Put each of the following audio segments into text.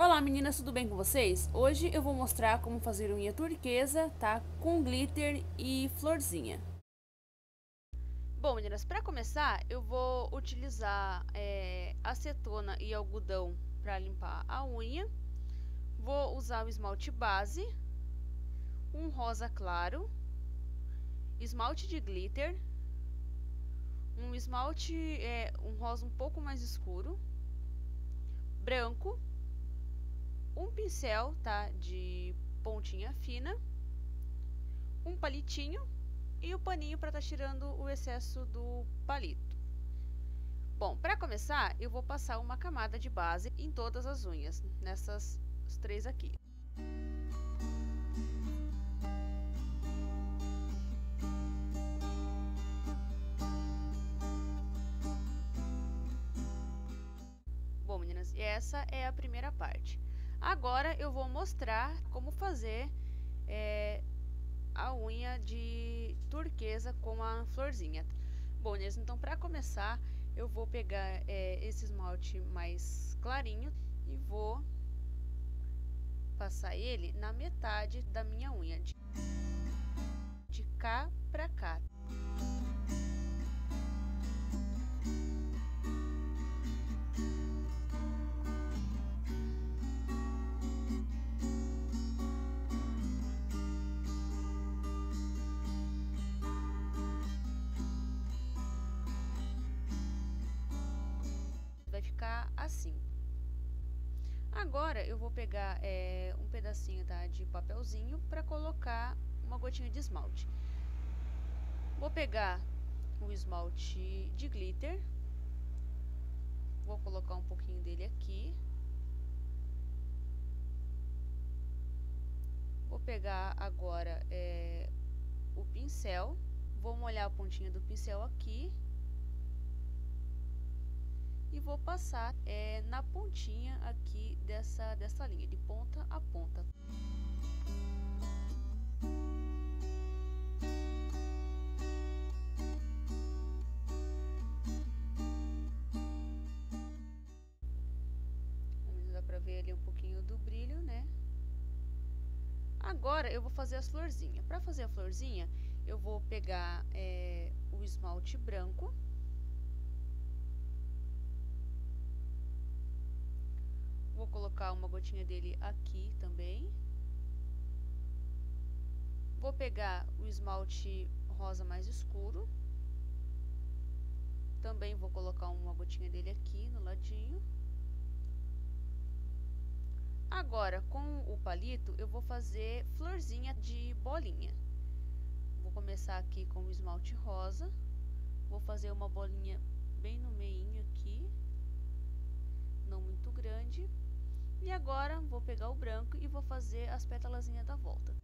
Olá meninas, tudo bem com vocês? Hoje eu vou mostrar como fazer unha turquesa, tá? Com glitter e florzinha. Bom meninas, para começar eu vou utilizar é, acetona e algodão para limpar a unha. Vou usar o esmalte base, um rosa claro, esmalte de glitter, um esmalte, é, um rosa um pouco mais escuro, branco, um pincel, tá, de pontinha fina, um palitinho e o paninho para estar tá tirando o excesso do palito. Bom, para começar, eu vou passar uma camada de base em todas as unhas, nessas três aqui. Bom, meninas, essa é a primeira parte. Agora eu vou mostrar como fazer é, a unha de turquesa com a florzinha. Bom, então para começar eu vou pegar é, esse esmalte mais clarinho e vou passar ele na metade da minha unha, de, de cá para cá. Assim. Agora eu vou pegar é, um pedacinho tá, de papelzinho para colocar uma gotinha de esmalte. Vou pegar o esmalte de glitter, vou colocar um pouquinho dele aqui. Vou pegar agora é, o pincel, vou molhar a pontinha do pincel aqui e vou passar é, na pontinha aqui dessa, dessa linha, de ponta a ponta. Dá pra ver ali um pouquinho do brilho, né? Agora eu vou fazer as florzinhas. Para fazer a florzinha, eu vou pegar é, o esmalte branco Vou colocar uma gotinha dele aqui também. Vou pegar o esmalte rosa mais escuro. Também vou colocar uma gotinha dele aqui no ladinho. Agora, com o palito, eu vou fazer florzinha de bolinha. Vou começar aqui com o esmalte rosa. Vou fazer uma bolinha bem no meio aqui. Não muito grande. E agora vou pegar o branco e vou fazer as pétalazinhas da volta.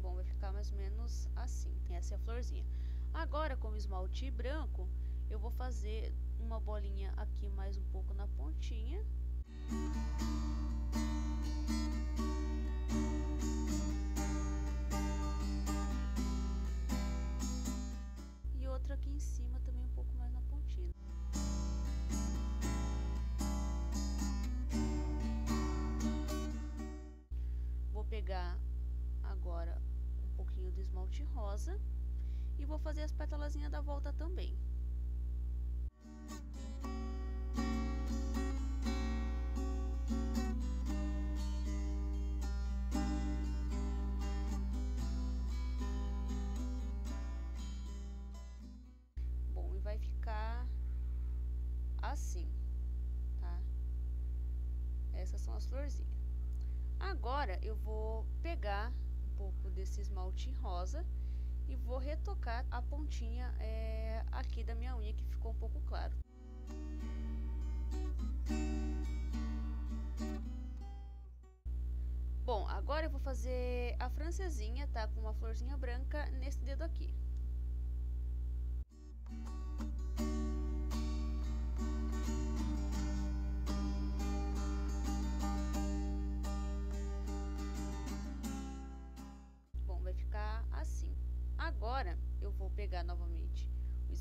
Bom, vai ficar mais ou menos assim, essa é a florzinha. Agora com o esmalte branco, eu vou fazer uma bolinha aqui mais um pouco na pontinha. aqui esmalte rosa e vou fazer as pétalazinhas da volta também. assim, tá? Essas são as florzinhas. Agora eu vou pegar um pouco desse esmalte rosa e vou retocar a pontinha é, aqui da minha unha que ficou um pouco claro. Bom, agora eu vou fazer a francesinha, tá? Com uma florzinha branca nesse dedo aqui.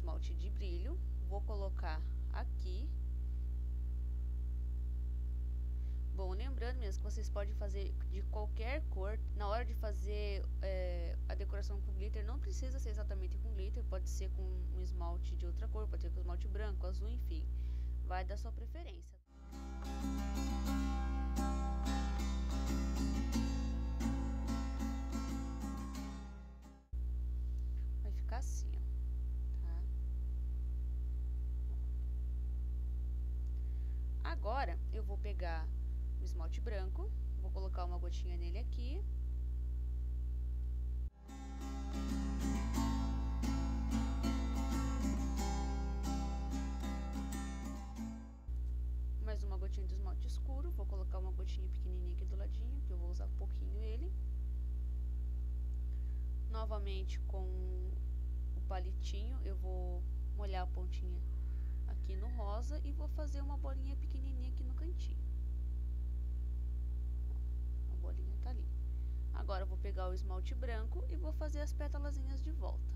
Esmalte de brilho, vou colocar aqui. Bom, lembrando mesmo que vocês podem fazer de qualquer cor. Na hora de fazer é, a decoração com glitter, não precisa ser exatamente com glitter. Pode ser com um esmalte de outra cor, pode ser com esmalte branco, azul, enfim. Vai da sua preferência. Vai ficar assim, Agora, eu vou pegar o esmalte branco, vou colocar uma gotinha nele aqui. Mais uma gotinha de esmalte escuro, vou colocar uma gotinha pequenininha aqui do ladinho, que eu vou usar pouquinho ele. Novamente com o palitinho, eu vou molhar a pontinha rosa e vou fazer uma bolinha pequenininha aqui no cantinho. Agora eu vou pegar o esmalte branco e vou fazer as pétalazinhas de volta.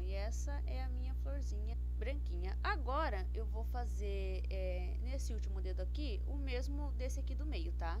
E essa é a minha florzinha branquinha. Agora eu vou fazer é, nesse último dedo aqui o mesmo desse aqui do meio, tá?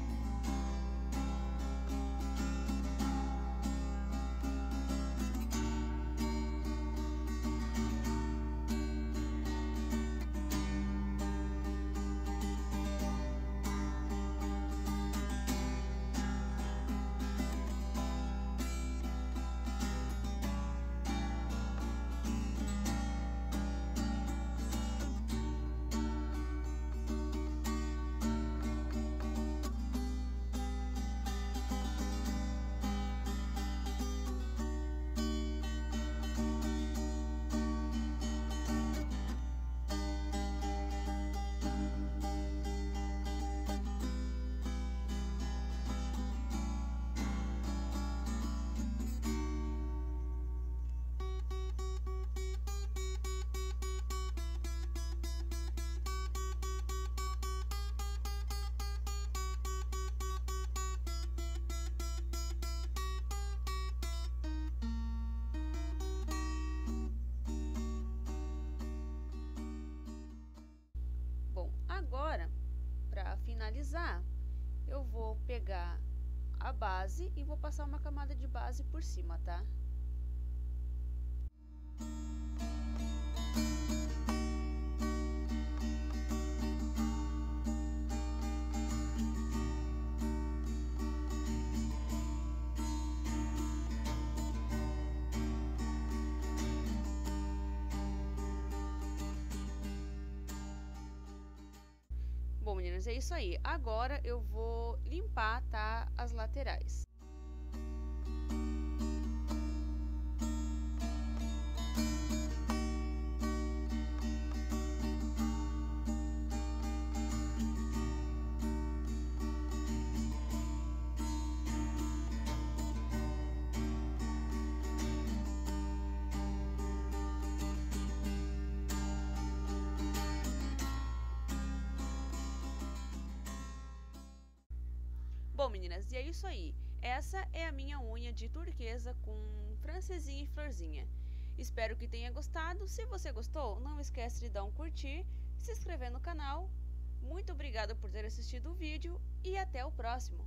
Agora, para finalizar, eu vou pegar a base e vou passar uma camada de base por cima, tá? Meninas, é isso aí. Agora eu vou limpar, tá, as laterais. Bom, meninas, e é isso aí. Essa é a minha unha de turquesa com francesinha e florzinha. Espero que tenha gostado. Se você gostou, não esquece de dar um curtir, se inscrever no canal. Muito obrigada por ter assistido o vídeo e até o próximo.